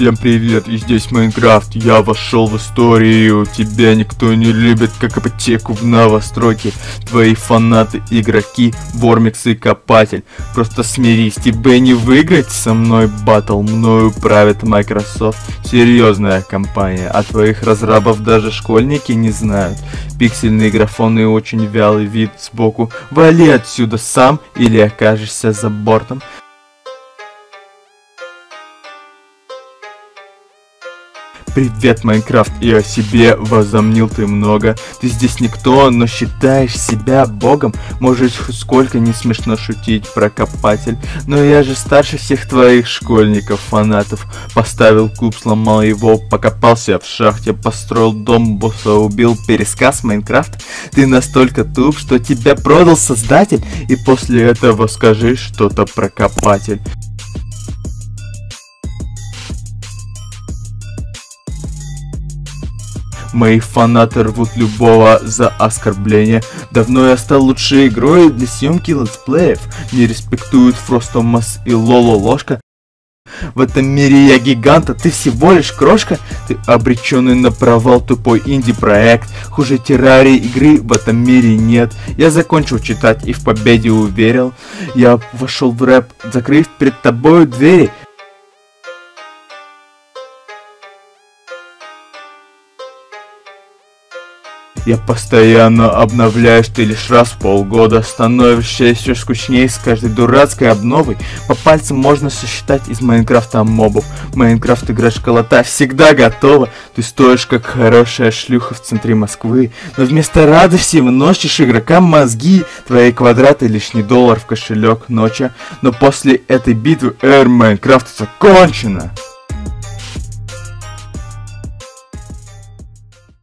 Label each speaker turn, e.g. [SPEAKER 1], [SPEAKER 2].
[SPEAKER 1] Всем привет, и здесь Майнкрафт, я вошел в историю, тебя никто не любит, как ипотеку в новостройке, твои фанаты, игроки, Вормикс и Копатель, просто смирись, тебе не выиграть со мной батл, мною правит Microsoft, серьезная компания, а твоих разрабов даже школьники не знают, пиксельные графоны и очень вялый вид сбоку, вали отсюда сам или окажешься за бортом, Привет, Майнкрафт, и о себе возомнил ты много. Ты здесь никто, но считаешь себя богом. Можешь сколько не смешно шутить, прокопатель. Но я же старше всех твоих школьников, фанатов. Поставил клуб, сломал его, покопался в шахте, построил дом, босса убил. Пересказ, Майнкрафт. Ты настолько туп, что тебя продал создатель. И после этого скажи что-то прокопатель. Мои фанаты рвут любого за оскорбление. Давно я стал лучшей игрой для съемки летсплеев. Не респектуют Фростомас и Лоло Ложка. В этом мире я гигант, а ты всего лишь крошка. Ты обреченный на провал тупой инди-проект. Хуже террарии игры в этом мире нет. Я закончил читать и в победе уверил. Я вошел в рэп, закрыв перед тобой двери. Я постоянно обновляюсь, ты лишь раз в полгода Становишься все скучнее с каждой дурацкой обновой. По пальцам можно сосчитать из Майнкрафта мобов. Майнкрафт игра школота всегда готова Ты стоишь как хорошая шлюха в центре Москвы. Но вместо радости выносишь игрокам мозги. Твои квадраты лишний доллар в кошелек ночи. Но после этой битвы Эр Майнкрафт закончена